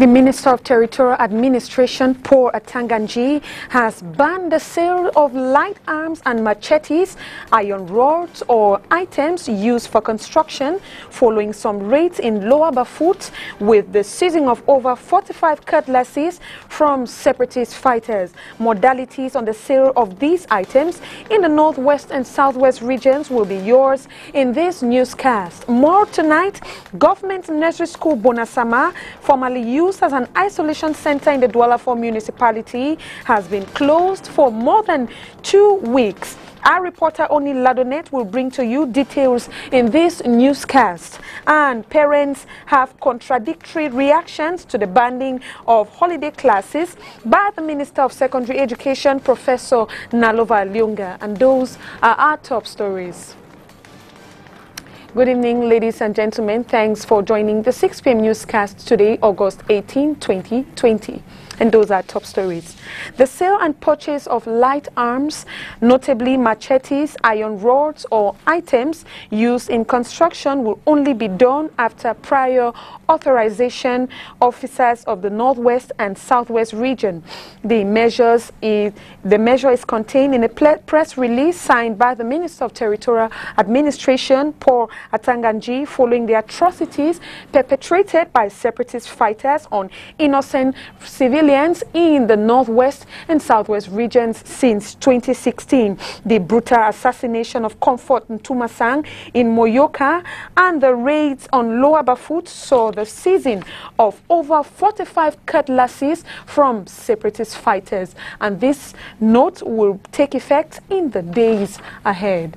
The Minister of Territorial Administration, Paul Atanga-Nji, has banned the sale of light arms and machetes, iron rods, or items used for construction following some raids in Lower Bafut with the seizing of over 45 cutlasses from separatist fighters. Modalities on the sale of these items in the northwest and southwest regions will be yours in this newscast. More tonight, Government Nursery School Bonasama, formerly used as an isolation center in the Douala municipality has been closed for more than two weeks. Our reporter Oni Ladonet will bring to you details in this newscast. And parents have contradictory reactions to the banning of holiday classes by the Minister of Secondary Education, Professor Nalova Lyonga. And those are our top stories. Good evening, ladies and gentlemen. Thanks for joining the 6 p.m. newscast today, August 18, 2020. And those are top stories. The sale and purchase of light arms, notably machetes, iron rods, or items used in construction will only be done after prior authorization officers of the Northwest and Southwest region. The, measures is, the measure is contained in a press release signed by the Minister of Territorial Administration, Paul Atanga-Nji, following the atrocities perpetrated by separatist fighters on innocent civilians in the northwest and southwest regions since 2016. The brutal assassination of Comfort Ntumasang in Muyuka and the raids on Lower Bafut saw the seizing of over 45 cutlasses from separatist fighters. And this note will take effect in the days ahead.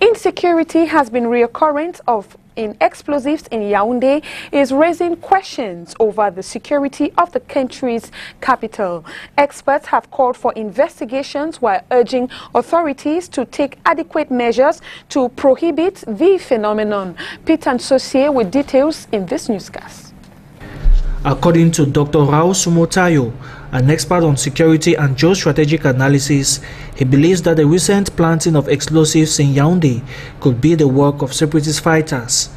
Insecurity has been reoccurrent of in explosives in Yaoundé is raising questions over the security of the country's capital. Experts have called for investigations while urging authorities to take adequate measures to prohibit the phenomenon. Peter Nsosier with details in this newscast. According to Dr. Rao Sumotayo, an expert on security and geostrategic analysis, he believes that the recent planting of explosives in Yaoundé could be the work of separatist fighters.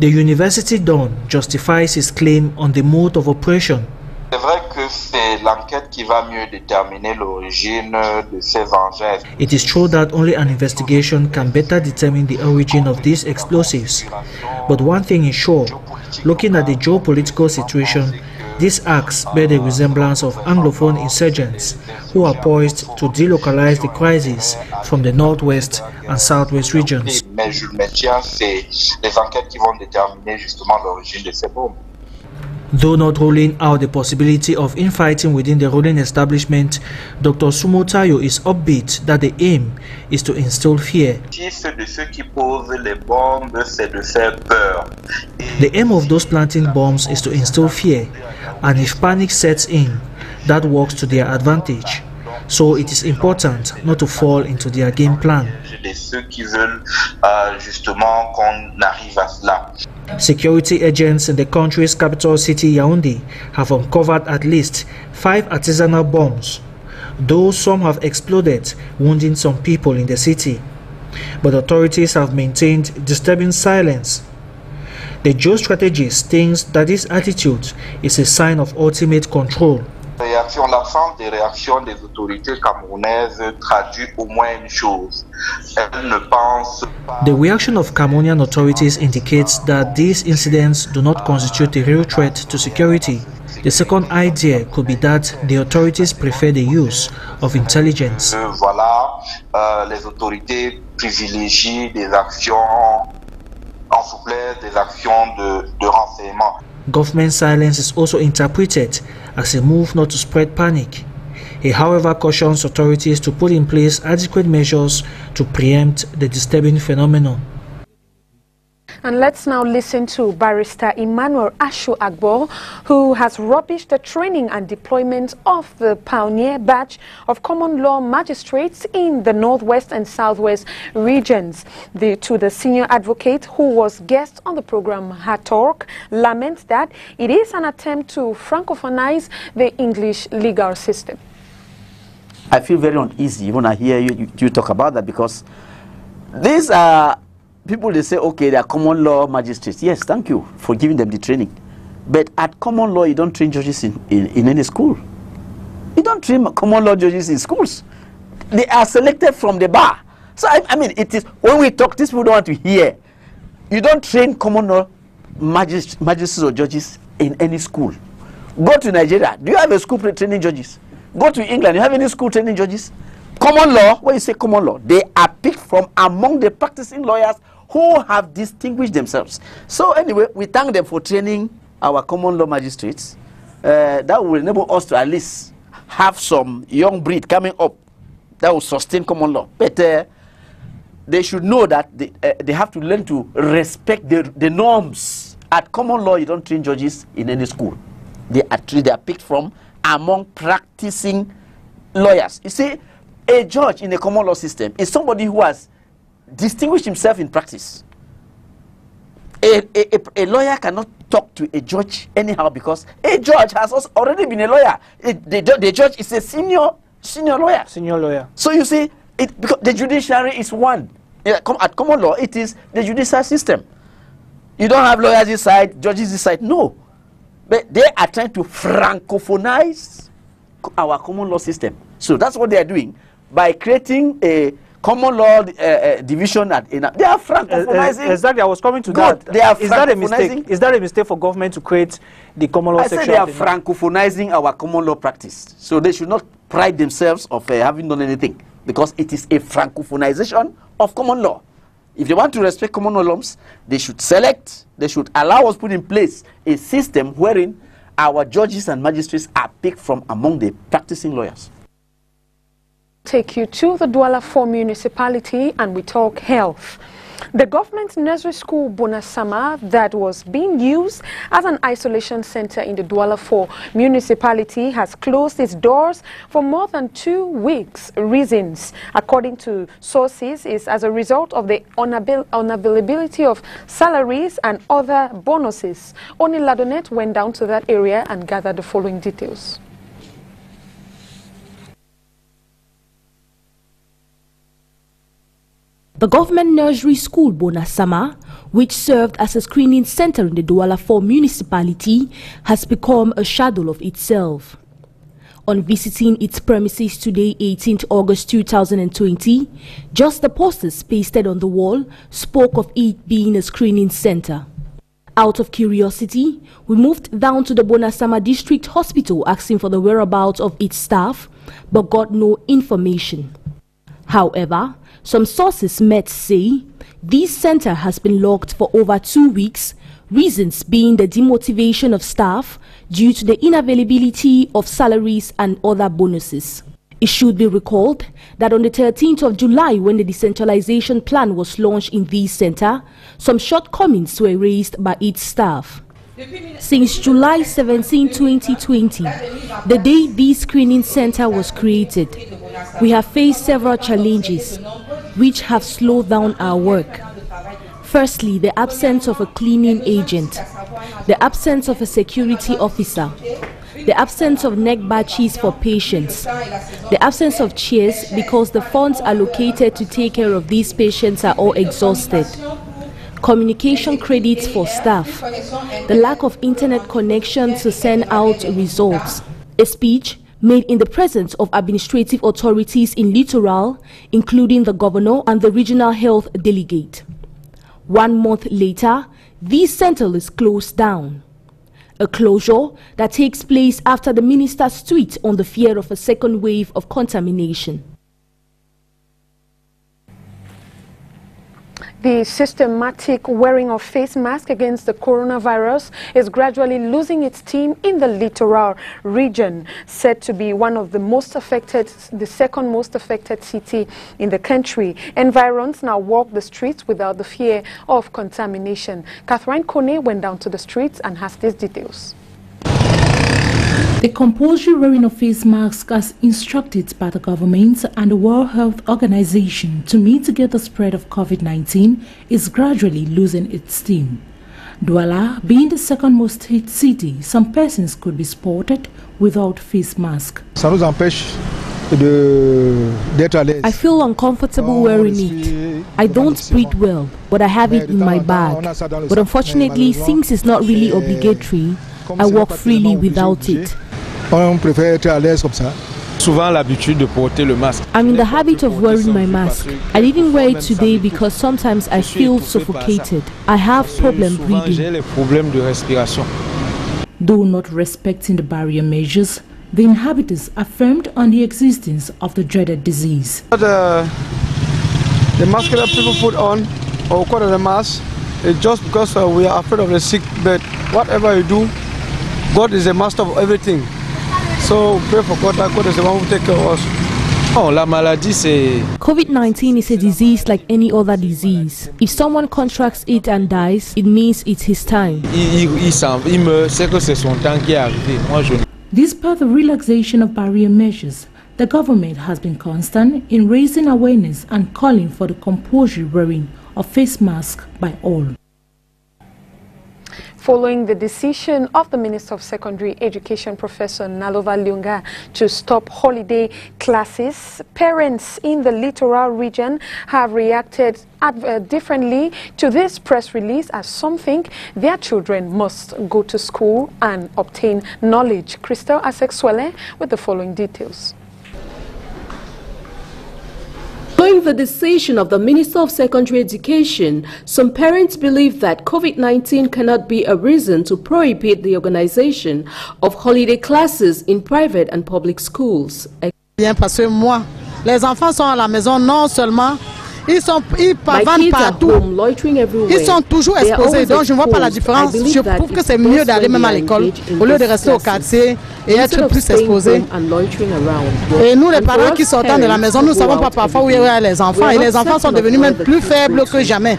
The University Dawn justifies his claim on the mode of operation. C'est vrai que c'est l'enquête qui va mieux déterminer l'origine de ces engins. It is true that only an investigation can better determine the origin of these explosives. But one thing is sure, looking at the geopolitical situation, these acts bear the resemblance of Anglophone insurgents who are poised to delocalize the crisis from the northwest and southwest regions. Though not ruling out the possibility of infighting within the ruling establishment, Dr. Sumotayo is upbeat that the aim is to instill fear. The aim of those planting bombs is to instill fear, and if panic sets in, that works to their advantage. So it is important not to fall into their game plan. Security agents in the country's capital city Yaoundé have uncovered at least five artisanal bombs, though some have exploded, wounding some people in the city. But authorities have maintained disturbing silence. The geostrategist thinks that this attitude is a sign of ultimate control. L'absence des réactions des autorités camerounaises traduit au moins une chose. Elles ne pensent pas... The reaction of Cameroonian authorities indicates that these incidents do not constitute a real threat to security. The second idea could be that the authorities prefer the use of intelligence. Voilà, euh, les autorités privilégient des actions en souplesse, des actions de, de renseignement. Government silence is also interpreted as a move not to spread panic. He, however, cautions authorities to put in place adequate measures to preempt the disturbing phenomenon. And let's now listen to Barrister Emmanuel Ashu Agbo, who has rubbished the training and deployment of the pioneer batch of common law magistrates in the Northwest and Southwest regions. The, to the senior advocate who was guest on the program Hatork laments that it is an attempt to francophonize the English legal system. I feel very uneasy when I hear you, you, you talk about that because these are people they say, okay, they are common law magistrates. Yes, thank you for giving them the training. But at common law, you don't train judges in, in, in any school. You don't train common law judges in schools. They are selected from the bar. So I, I mean, it is when we talk, these people don't want to hear. You don't train common law magist magistrates or judges in any school. Go to Nigeria. Do you have a school training judges? Go to England. Do you have any school training judges? Common law, when you say common law, they are picked from among the practicing lawyers who have distinguished themselves. So anyway, we thank them for training our common law magistrates. Uh, that will enable us to at least have some young breed coming up that will sustain common law. But uh, they should know that they, uh, they have to learn to respect the, the norms. At common law, you don't train judges in any school. They are, they are picked from among practicing lawyers. You see, a judge in a common law system is somebody who has distinguished himself in practice. A, a, a, lawyer cannot talk to a judge anyhow because a judge has already been a lawyer. the, the judge is a senior senior lawyer. Senior lawyer. So you see, it, because the judiciary is one. At common law, it is the judicial system. You don't have lawyers this side, judges this side. No. But they are trying to francophonize our common law system. So that's what they are doing by creating a common law uh, uh, division at in they are francophonizing. Uh, exactly, I was coming to good. that. They are is that a mistake? Is that a mistake for government to create the common law I section? Said they are francophonizing our common law practice. So they should not pride themselves of uh, having done anything because it is a francophonization of common law. If they want to respect common law norms, they should select, they should allow us put in place a system wherein our judges and magistrates are picked from among the practicing lawyers. Take you to the Douala 4 municipality and we talk health. The government nursery school Bonassama that was being used as an isolation center in the Douala 4 municipality has closed its doors for more than two weeks. Reasons, according to sources, is as a result of the unavailability of salaries and other bonuses. Oni Ladonet went down to that area and gathered the following details. The government nursery school Bonassama, which served as a screening center in the Douala 4 municipality, has become a shadow of itself. On visiting its premises today, 18th August 2020, just the posters pasted on the wall spoke of it being a screening center. Out of curiosity, we moved down to the Bonassama District Hospital asking for the whereabouts of its staff, but got no information. However, some sources met say this center has been locked for over two weeks, reasons being the demotivation of staff due to the inavailability of salaries and other bonuses. It should be recalled that on the 13th of July, when the decentralization plan was launched in this center, some shortcomings were raised by its staff. Since July 17, 2020, the day this screening center was created, we have faced several challenges which have slowed down our work. Firstly, the absence of a cleaning agent, the absence of a security officer, the absence of neck badges for patients, the absence of chairs because the funds allocated to take care of these patients are all exhausted, communication credits for staff, the lack of internet connection to send out results, a speech made in the presence of administrative authorities in Littoral, including the governor and the regional health delegate. One month later, this center is closed down. A closure that takes place after the minister's tweet on the fear of a second wave of contamination. The systematic wearing of face masks against the coronavirus is gradually losing its steam in the littoral region, said to be one of the most affected, the second most affected city in the country. Environs now walk the streets without the fear of contamination. Catherine Kone went down to the streets and has these details. The compulsory wearing of face masks as instructed by the government and the World Health Organization to mitigate the spread of COVID-19 is gradually losing its steam. Douala being the second most hit city, some persons could be spotted without face mask. I feel uncomfortable wearing it. I don't breathe well, but I have it in my bag. But unfortunately, since it's not really obligatory, I walk freely without it. On préfère être à l'aise comme ça. Souvent l'habitude de porter le masque. I'm in the habit of wearing my mask. I didn't wear it today because sometimes I feel suffocated. I have problem breathing. J'ai les problèmes de respiration. Though not respecting the barrier measures, the inhabitants affirmed on the existence of the dreaded disease. The, the mask that people put on or call the mask it's just because uh, we are afraid of the sick, but whatever you do, God is the master of everything. So pray for God that God is the one who take care of us. Oh, la maladie, c'est... COVID-19 is a disease like any other disease. If someone contracts it and dies, it means it's his time. Il, il, il, il me sait que c'est son temps qui est arrivé. Moi, je... Despite the relaxation of barrier measures, the government has been constant in raising awareness and calling for the compulsory wearing of face masks by all following the decision of the Minister of Secondary Education, Professor Nalova Lyonga, to stop holiday classes. Parents in the littoral region have reacted uh, differently to this press release as some think their children must go to school and obtain knowledge. Christel Asexwele with the following details. Following the decision of the Minister of Secondary Education, some parents believe that COVID-19 cannot be a reason to prohibit the organization of holiday classes in private and public schools. Bien parce que moi, les enfants sont à la maison non seulement Ils sont ils pavent partout. Ils sont toujours exposés. Donc je ne vois pas la différence. Je trouve que c'est mieux d'aller même à l'école au lieu de rester au quartier et être plus exposé. Et nous, les parents qui sortent de la maison, nous ne savons pas parfois où il y a les enfants. Et les enfants sont devenus même plus faibles que jamais.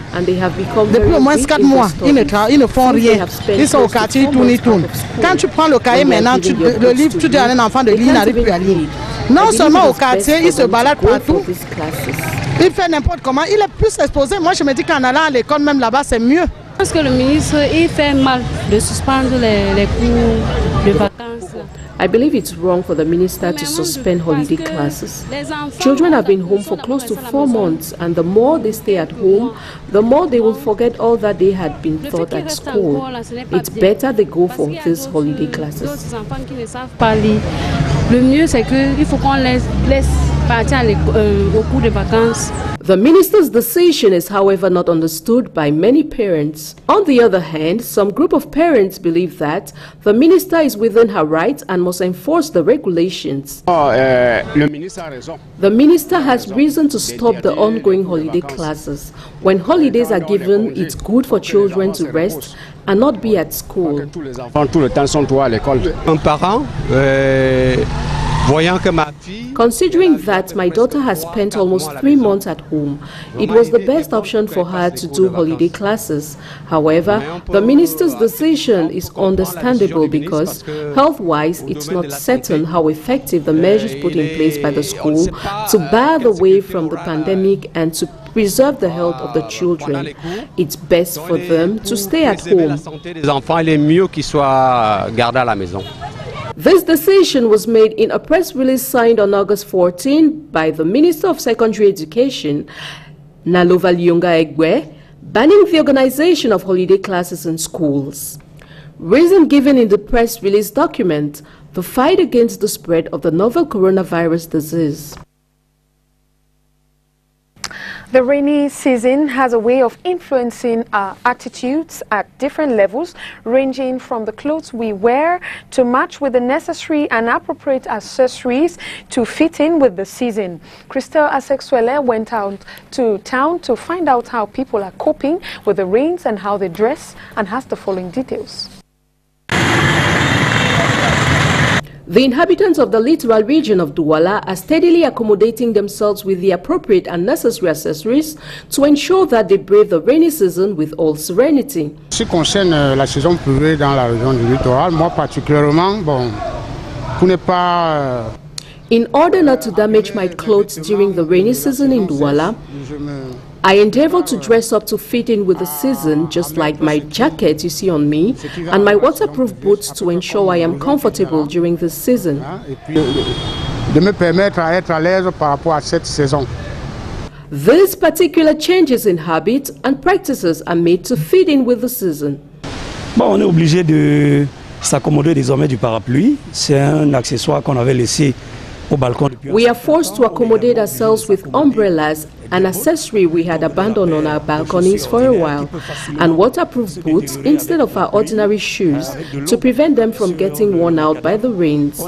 Depuis au moins 4 mois, ils ne, ils ne font rien. Ils sont au quartier, ils tournent, ils tournent. Quand tu prends le cahier maintenant, tu, le livre, tu dis à un enfant de lire, il n'arrive plus à lire. Non seulement au quartier, ils se baladent partout. Il fait n'importe comment. Il est plus exposé. Moi, je me dis qu'en allant à l'école, même là-bas, c'est mieux. Parce que le ministre, il fait mal de suspendre les, les cours de vacances. I believe it's wrong for the minister to suspend holiday classes. Children have been home for close to four months, and the more they stay at home, the more they will forget all that they had been taught at school. It's better they go for these holiday euh, classes. Le mieux, c'est qu'il faut qu'on laisse, laisse partir euh, au cours de vacances. The minister's decision is, however, not understood by many parents. On the other hand, some group of parents believe that the minister is within her rights and must enforce the regulations. Oh, uh, le ministre a raison. The minister has reason to stop the ongoing holiday classes. When holidays are given, it's good for children to rest and not be at school. Un parent euh, Considering that my daughter has spent almost three months at home, it was the best option for her to do holiday classes. However, the minister's decision is understandable because, health-wise, it's not certain how effective the measures put in place by the school to bar the way from the pandemic and to preserve the health of the children. It's best for them to stay at home. This decision was made in a press release signed on August 14 by the Minister of Secondary Education, Nalova Lyonga Egbe, banning the organization of holiday classes in schools. Reason given in the press release document, the fight against the spread of the novel coronavirus disease. The rainy season has a way of influencing our attitudes at different levels, ranging from the clothes we wear to match with the necessary and appropriate accessories to fit in with the season. Christel Asexuele went out to town to find out how people are coping with the rains and how they dress and has the following details. The inhabitants of the littoral region of Douala are steadily accommodating themselves with the appropriate and necessary accessories to ensure that they brave the rainy season with all serenity. Ce qui concerne euh, la saison pluvieux dans la région du littoral, moi particulièrement, bon, pour ne pas euh, in order not to damage my clothes during the rainy season in Douala, I endeavor to dress up to fit in with the season, just like my jacket you see on me, and my waterproof boots to ensure I am comfortable during the season. These particular changes in habits and practices are made to fit in with the season. Bon, on est obligé de s'accommoder désormais du parapluie. C'est un accessoire qu'on avait laissé We are forced to accommodate ourselves with umbrellas, an accessory we had abandoned on our balconies for a while, and waterproof boots instead of our ordinary shoes to prevent them from getting worn out by the rains.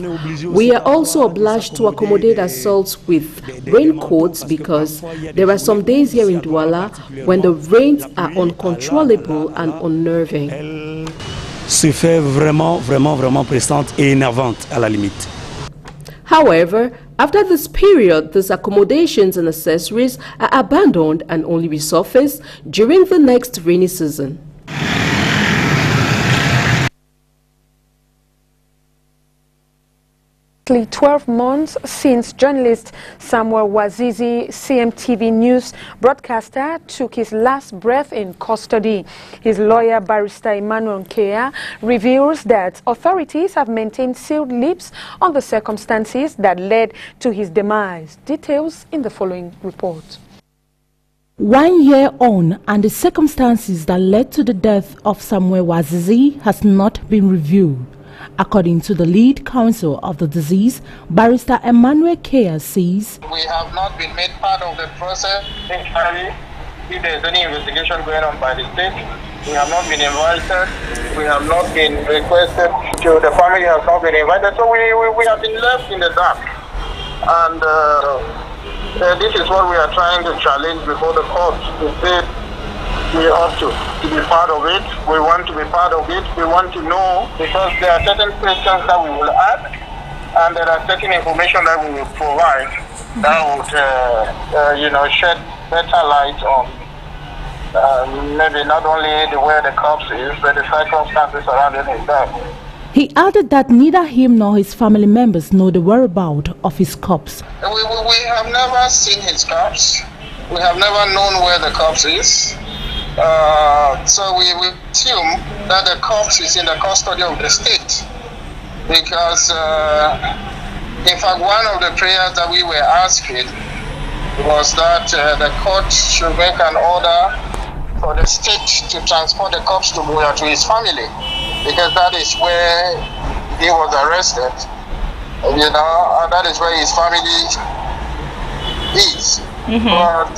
We are also obliged to accommodate ourselves with raincoats because there are some days here in Douala when the rains are uncontrollable and unnerving. Se fait vraiment, vraiment, vraiment pressante et énervante à la limite. However, after this period, these accommodations and accessories are abandoned and only resurface during the next rainy season. 12 months since journalist Samuel Wazizi, CMTV News broadcaster, took his last breath in custody. His lawyer, barrister Emmanuel Nkea, reveals that authorities have maintained sealed lips on the circumstances that led to his demise. Details in the following report. One year on, and the circumstances that led to the death of Samuel Wazizi has not been reviewed. According to the lead counsel of the disease, Barrister Emmanuel Nkea says, We have not been made part of the process. If there is any investigation going on by the state, we have not been invited. We have not been requested to, the family has not been invited. So we, we, we have been left in the dark. And uh, uh, this is what we are trying to challenge before the court to say we ought to, to be part of it. We want to be part of it. We want to know because there are certain questions that we will ask and there are certain information that we will provide that would, uh, uh, you know, shed better light on uh, maybe not only the way the corpse is, but the circumstances surrounding his death. He added that neither him nor his family members know the whereabouts of his corpse. We, we, we have never seen his corpse. We have never known where the corpse is. Uh, so we, we assume that the corpse is in the custody of the state because, uh, in fact, one of the prayers that we were asking was that uh, the court should make an order for the state to transport the corpse to Buea to his family because that is where he was arrested. You know, and that is where his family is. Mm-hmm. But,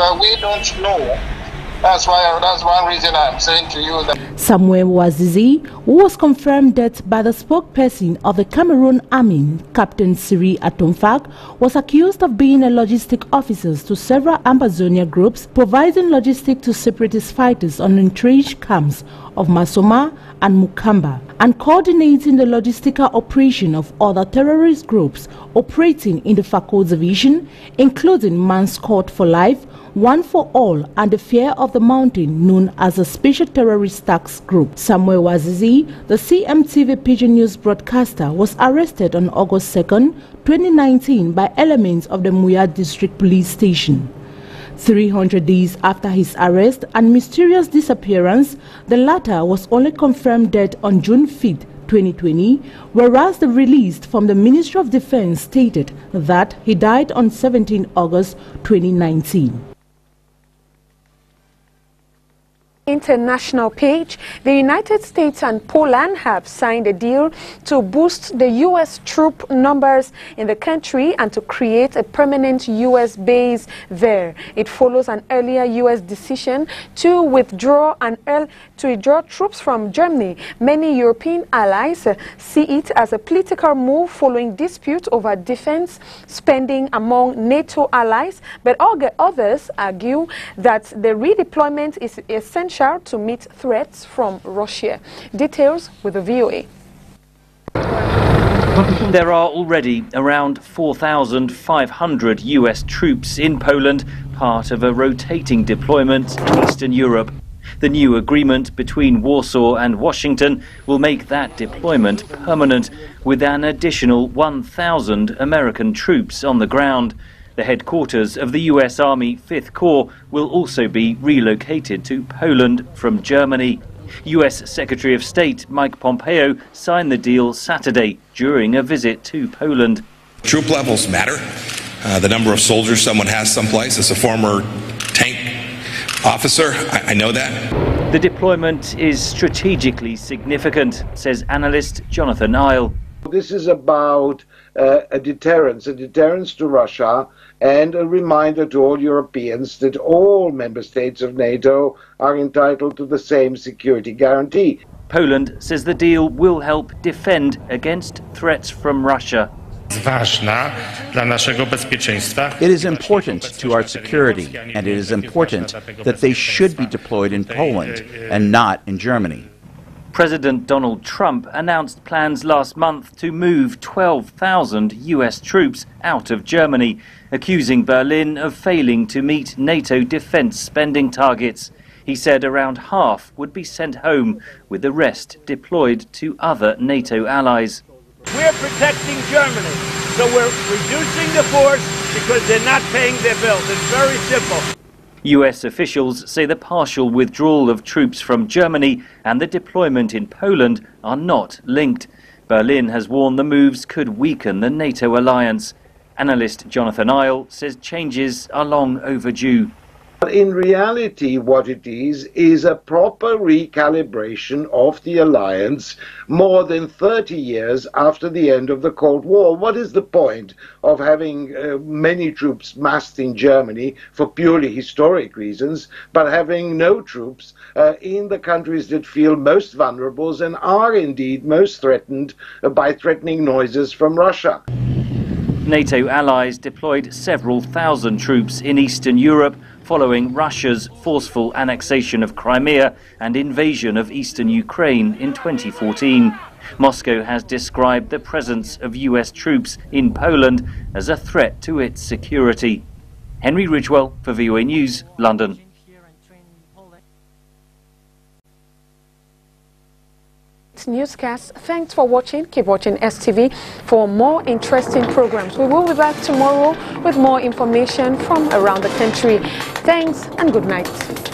but we don't know that's why that's one reason I'm saying to you that Samuel Wazizi, who was confirmed dead by the spokesperson of the Cameroon Army, Captain Siri Atonfack, was accused of being a logistic officer to several Ambazonia groups, providing logistics to separatist fighters on entrenched camps of Masoma and Mukamba, and coordinating the logistical operation of other terrorist groups operating in the Fako division, including Man's Court for Life, one for All and the Fear of the Mountain, known as the Special Terrorist Tax Group. Samuel Wazizi, the CMTV Pidgin News broadcaster, was arrested on August 2, 2019 by elements of the Muea District Police Station. 300 days after his arrest and mysterious disappearance, the latter was only confirmed dead on June 5, 2020, whereas the release from the Ministry of Defense stated that he died on 17 August 2019. International page, the United States and Poland have signed a deal to boost the U.S. troop numbers in the country and to create a permanent U.S. base there. It follows an earlier U.S. decision to withdraw and to withdraw troops from Germany. Many European allies see it as a political move following dispute over defense spending among NATO allies, but others argue that the redeployment is essential to meet threats from Russia. Details with the VOA. There are already around 4,500 US troops in Poland, part of a rotating deployment in Eastern Europe. The new agreement between Warsaw and Washington will make that deployment permanent, with an additional 1,000 American troops on the ground. The headquarters of the US Army 5th Corps will also be relocated to Poland from Germany. US Secretary of State Mike Pompeo signed the deal Saturday during a visit to Poland. Troop levels matter. Uh, the number of soldiers someone has someplace. As a former tank officer, I, I know that. The deployment is strategically significant, says analyst Jonathan Eyal. This is about uh, a deterrence, a deterrence to Russia, and a reminder to all Europeans that all member states of NATO are entitled to the same security guarantee. Poland says the deal will help defend against threats from Russia. It is important to our security, and it is important that they should be deployed in Poland and not in Germany. President Donald Trump announced plans last month to move 12,000 US troops out of Germany, accusing Berlin of failing to meet NATO defense spending targets. He said around half would be sent home, with the rest deployed to other NATO allies. We're protecting Germany, so we're reducing the force because they're not paying their bills. It's very simple. US officials say the partial withdrawal of troops from Germany and the deployment in Poland are not linked. Berlin has warned the moves could weaken the NATO alliance. Analyst Jonathan Eyal says changes are long overdue. In reality, what it is, is a proper recalibration of the alliance more than 30 years after the end of the Cold War. What is the point of having uh, many troops massed in Germany for purely historic reasons, but having no troops uh, in the countries that feel most vulnerable and are indeed most threatened uh, by threatening noises from Russia? NATO allies deployed several thousand troops in Eastern Europe following Russia's forceful annexation of Crimea and invasion of eastern Ukraine in 2014. Moscow has described the presence of US troops in Poland as a threat to its security. Henry Ridgwell for VOA News, London. newscast. Thanks for watching. Keep watching STV for more interesting programs. We will be back tomorrow with more information from around the country. Thanks and good night.